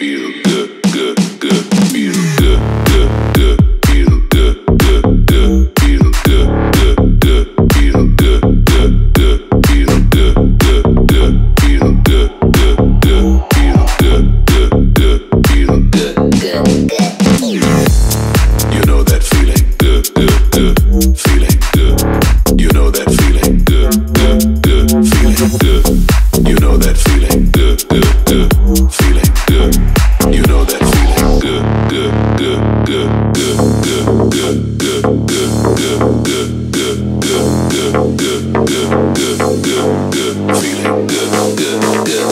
revealed. good, good, good, good, good, feeling good, good, good.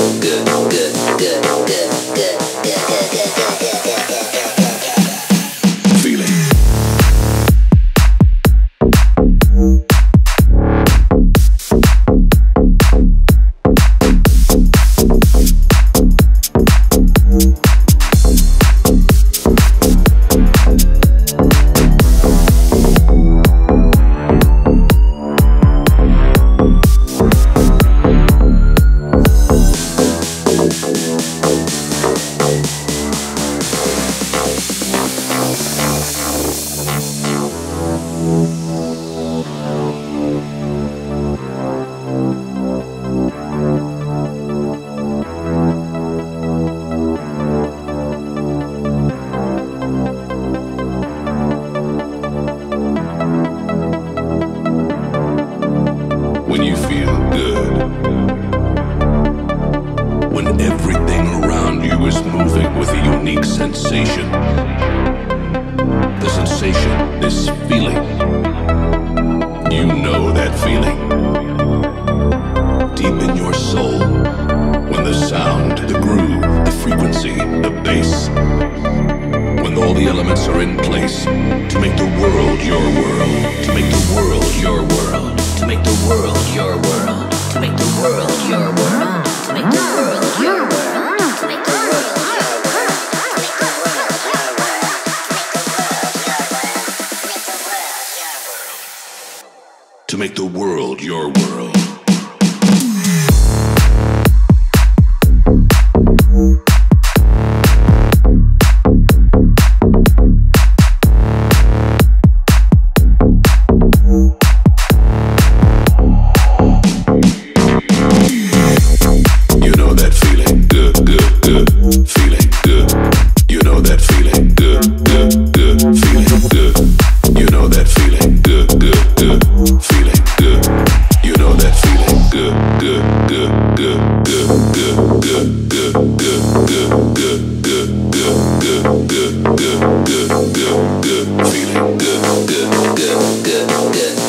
this feeling. You know that feeling. Deep in your soul, when the sound, the groove, the frequency, the bass, when all the elements are in place to make the world your world, to make the world your world, to make the world your world. make the world your world. good, good, good, good, good, good, feeling good, good, good, good, good.